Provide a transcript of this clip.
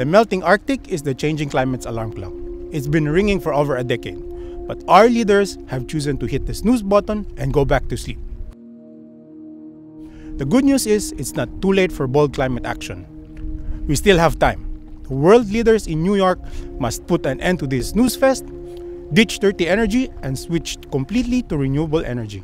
The melting Arctic is the changing climate's alarm clock. It's been ringing for over a decade, but our leaders have chosen to hit the snooze button and go back to sleep. The good news is it's not too late for bold climate action. We still have time. The world leaders in New York must put an end to this snooze fest, ditch dirty energy, and switch completely to renewable energy.